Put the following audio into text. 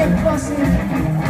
get busted.